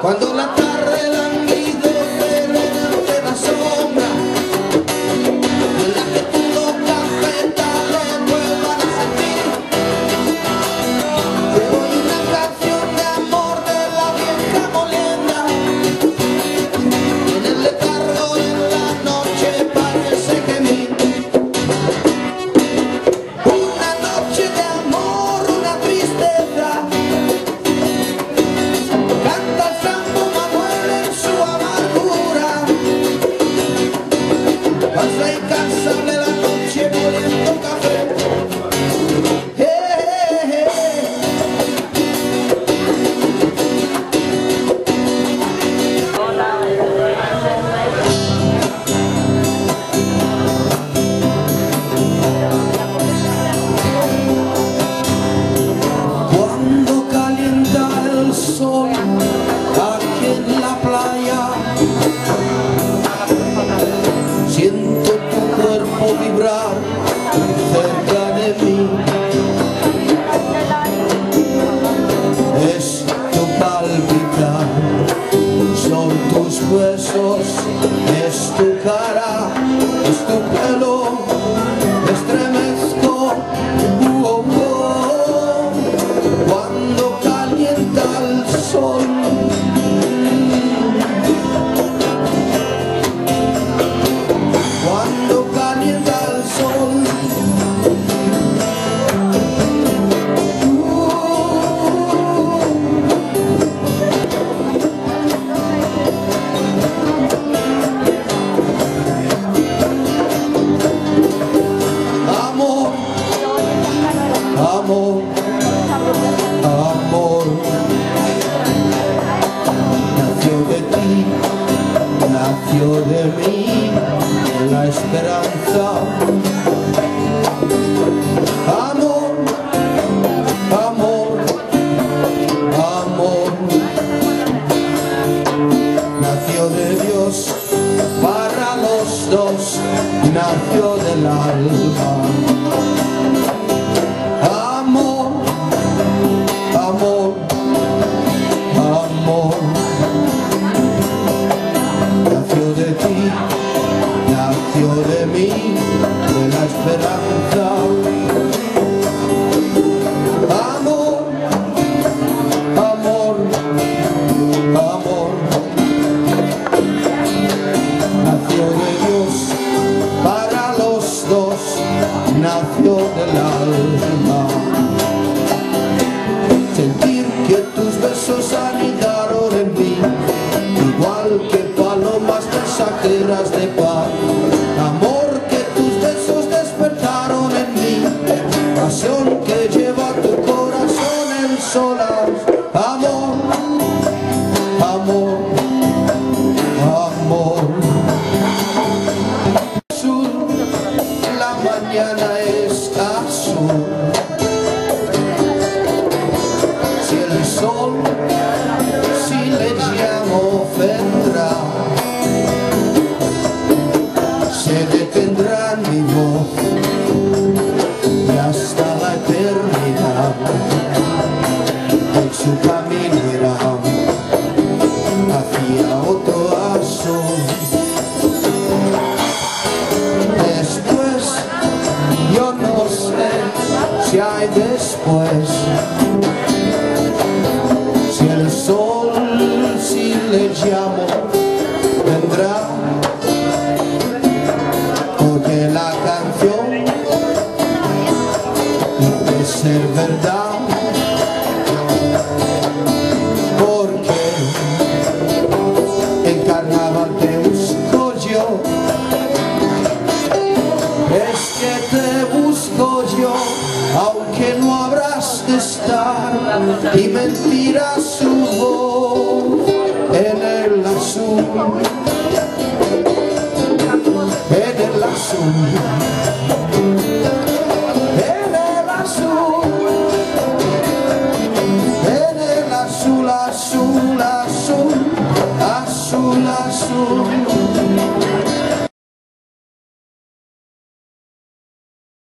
Cuando la siento tu cuerpo vibrar cerca de mí. Es tu palpitar, son tus huesos, es tu cara. you're the light Sentir que tus besos anidaron en mí Igual que palomas mensajeras de paz. ser verdad. Porque en carnaval te busco yo es que te busco yo aunque no habrás de estar. Y mentiras su voz en el azul en el azul. sou